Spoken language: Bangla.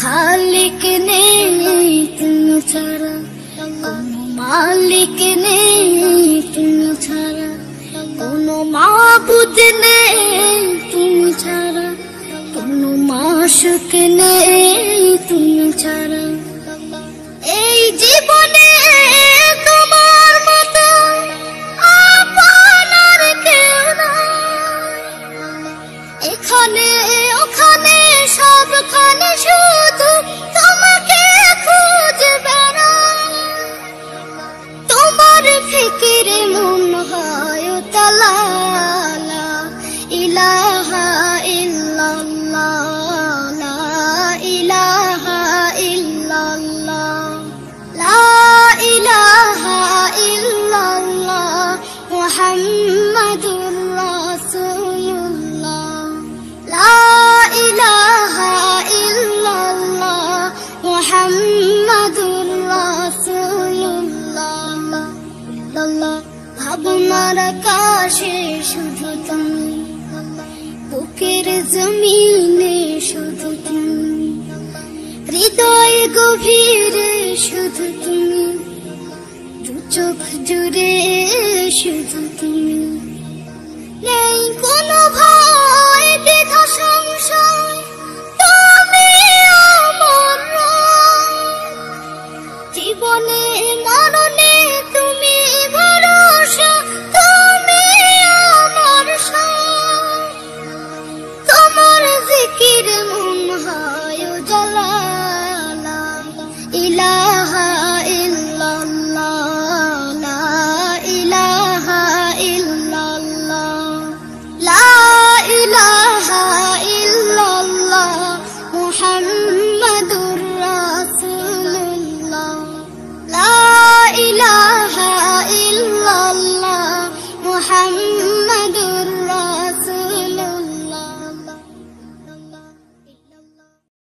খালিক নেই, তুমি ছাড়া কোনো মালিক নেই, তুমি ছাড়া কোনো মাবুদ নেই, তুমি ছাড়া কোনো মাসুক নেই, তুমি ছাড়া। এই জীবনে এখানে, ওখানে, সবখানে শুধু আমার আকাশে বুকের জমিনে শুধু হৃদয় গভীরে শুধু দু চোখ জুড়ে শুধু তুমি। নেই